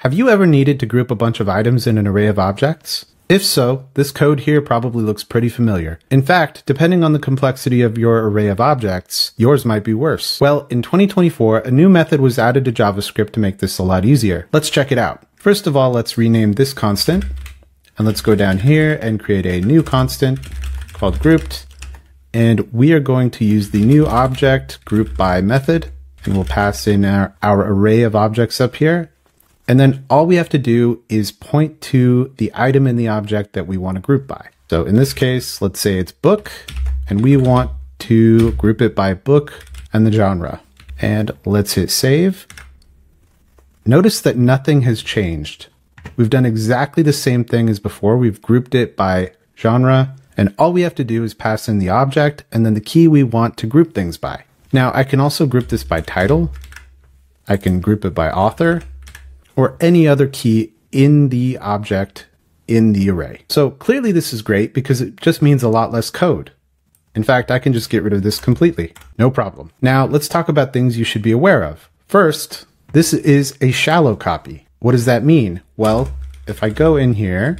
Have you ever needed to group a bunch of items in an array of objects? If so, this code here probably looks pretty familiar. In fact, depending on the complexity of your array of objects, yours might be worse. Well, in 2024, a new method was added to JavaScript to make this a lot easier. Let's check it out. First of all, let's rename this constant. And let's go down here and create a new constant called grouped. And we are going to use the new object group by method. And we'll pass in our, our array of objects up here. And then all we have to do is point to the item in the object that we want to group by. So in this case, let's say it's book, and we want to group it by book and the genre. And let's hit save. Notice that nothing has changed. We've done exactly the same thing as before. We've grouped it by genre, and all we have to do is pass in the object and then the key we want to group things by. Now I can also group this by title. I can group it by author, or any other key in the object in the array. So clearly this is great because it just means a lot less code. In fact, I can just get rid of this completely. No problem. Now let's talk about things you should be aware of. First, this is a shallow copy. What does that mean? Well, if I go in here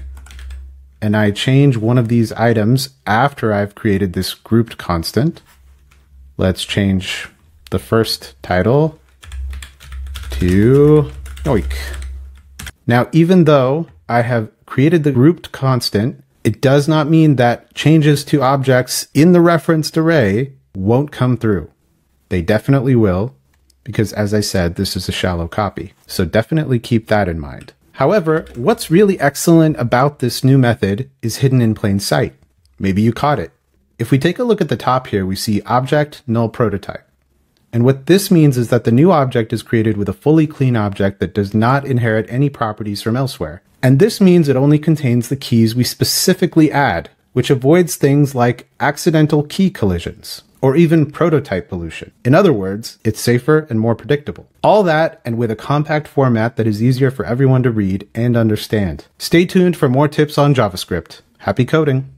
and I change one of these items after I've created this grouped constant, let's change the first title to Yoik. Now, even though I have created the grouped constant, it does not mean that changes to objects in the referenced array won't come through. They definitely will, because as I said, this is a shallow copy. So definitely keep that in mind. However, what's really excellent about this new method is hidden in plain sight. Maybe you caught it. If we take a look at the top here, we see object null prototype. And what this means is that the new object is created with a fully clean object that does not inherit any properties from elsewhere. And this means it only contains the keys we specifically add, which avoids things like accidental key collisions or even prototype pollution. In other words, it's safer and more predictable. All that and with a compact format that is easier for everyone to read and understand. Stay tuned for more tips on JavaScript. Happy coding!